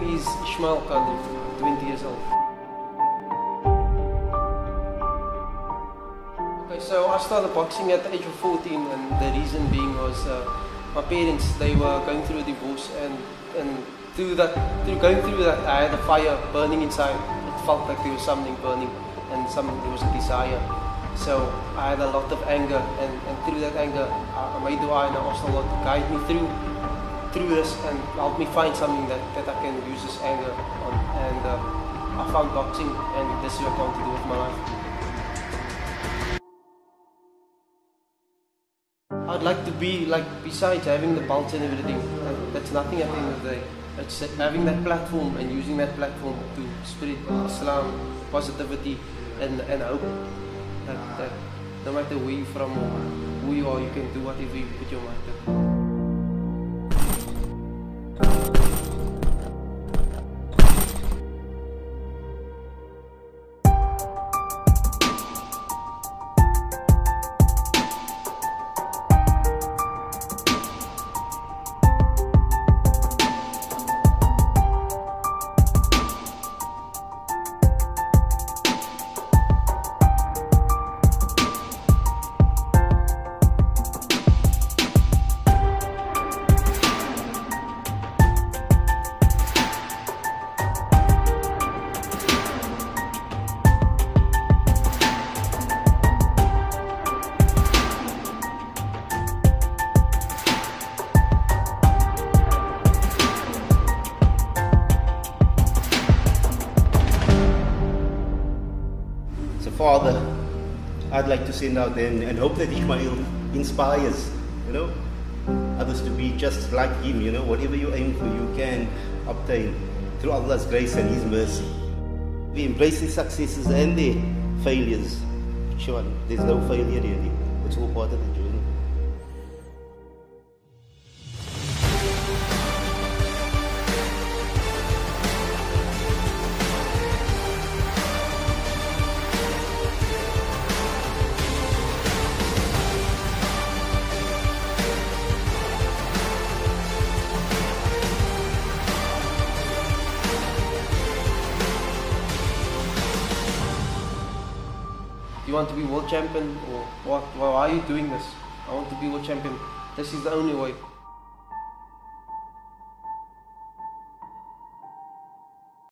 name is Ishmaeel Kadri, 20 years old. Okay, so I started boxing at the age of 14 and the reason being was uh, my parents, they were going through a divorce and, and through that, through going through that, I had a fire burning inside. It felt like there was something burning and some, there was a desire. So I had a lot of anger and, and through that anger, I, I made dua and I asked Allah to guide me through through this and help me find something that, that I can use this anger on. And uh, I found boxing and this is what I want to do with my life. I'd like to be like besides having the belts and everything, that's nothing at the end of the day. It's having that platform and using that platform to spread Islam, positivity and, and hope. That, that no matter where you're from or who you are, you can do whatever you put your mind to. So, Father, I'd like to send out and, and hope that Ishmaeel inspires, you know, others to be just like him, you know, whatever you aim for, you can obtain through Allah's grace and His mercy. We embrace the successes and the failures. Sure, there's no failure really. It's all part of the journey. You want to be world champion or what? Why are you doing this? I want to be world champion. This is the only way.